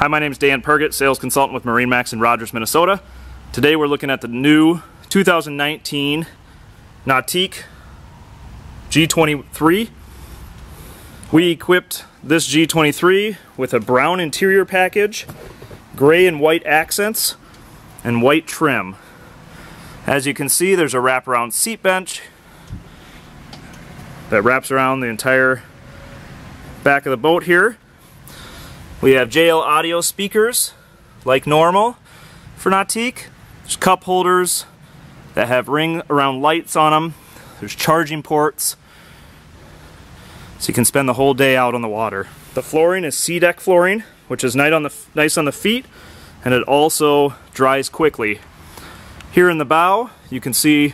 Hi, my name is Dan Pergett, sales consultant with MarineMax in Rogers, Minnesota. Today we're looking at the new 2019 Nautique G23. We equipped this G23 with a brown interior package, gray and white accents, and white trim. As you can see, there's a wraparound seat bench that wraps around the entire back of the boat here. We have JL audio speakers, like normal for Nautique. There's cup holders that have ring around lights on them. There's charging ports, so you can spend the whole day out on the water. The flooring is SeaDek flooring, which is nice on the, nice on the feet, and it also dries quickly. Here in the bow, you can see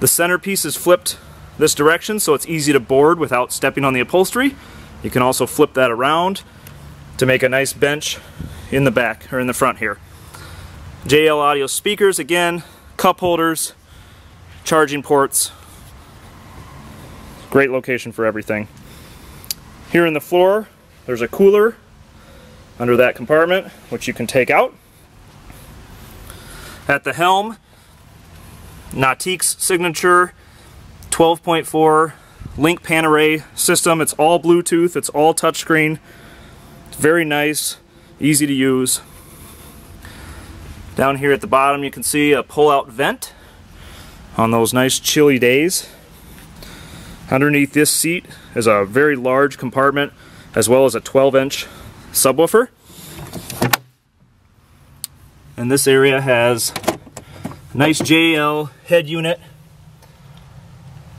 the centerpiece is flipped this direction, so it's easy to board without stepping on the upholstery. You can also flip that around to make a nice bench in the back or in the front here. JL audio speakers again, cup holders, charging ports. Great location for everything. Here in the floor, there's a cooler under that compartment, which you can take out. At the helm, Nautique's signature 12.4 LINC Panoray system. It's all Bluetooth, it's all touchscreen. It's very nice, easy to use. Down here at the bottom you can see a pull-out vent on those nice chilly days. Underneath this seat is a very large compartment as well as a 12-inch subwoofer. And this area has nice JL head unit,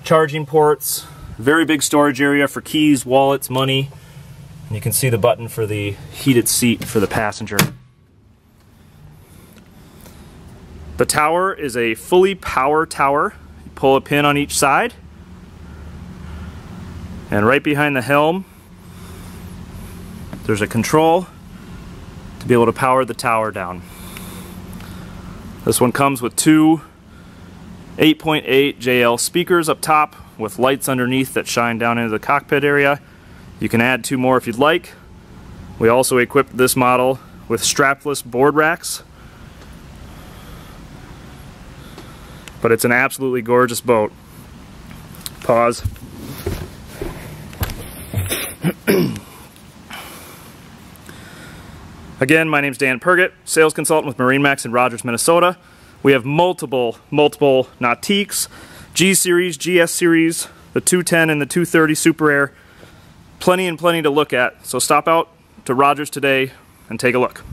charging ports, very big storage area for keys, wallets, money, and you can see the button for the heated seat for the passenger. The tower is a fully power tower. You pull a pin on each side. And right behind the helm, there's a control to be able to power the tower down. This one comes with two 8.8 JL speakers up top with lights underneath that shine down into the cockpit area. You can add two more if you'd like. We also equipped this model with strapless board racks. But it's an absolutely gorgeous boat. Pause. Again, my name is Dan Pergett, sales consultant with MarineMax in Rogers, Minnesota. We have multiple, multiple Nautiques, G Series, GS Series, the 210 and the 230 Super Air. Plenty and plenty to look at. So stop out to Rogers today and take a look.